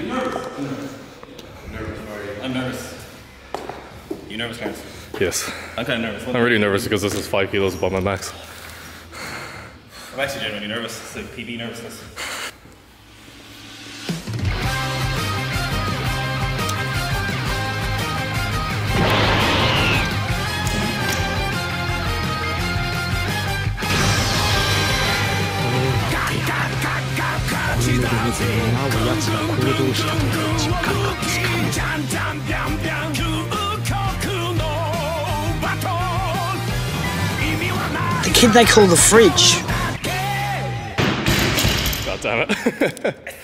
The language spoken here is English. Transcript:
You nervous? I'm nervous. Nervous, Mario. I'm nervous. You nervous, Clarence? Yes. I'm kind of nervous. I'm really nervous because this is five kilos above my max. I'm actually genuinely nervous. It's like PB nervousness. The kid they call the fridge. God damn it.